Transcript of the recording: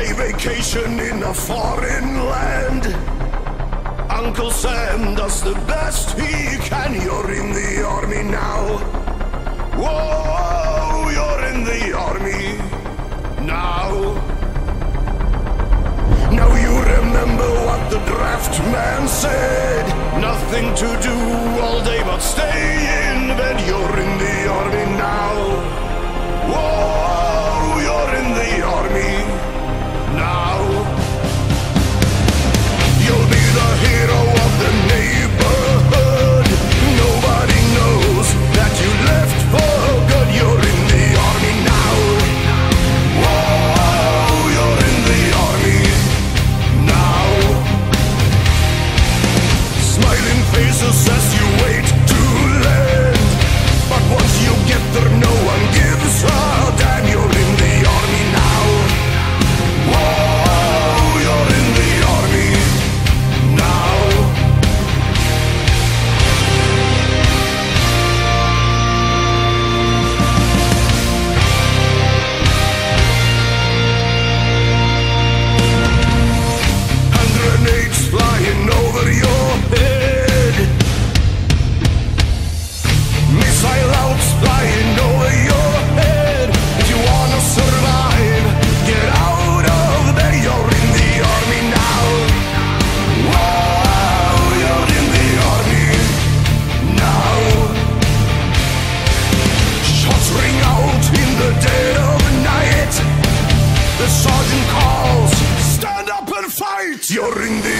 a vacation in a foreign land. Uncle Sam does the best he can. You're in the army now. Whoa, you're in the army now. Now you remember what the draft man said. Nothing to do all day but stay sergeant calls. Stand up and fight. You're in the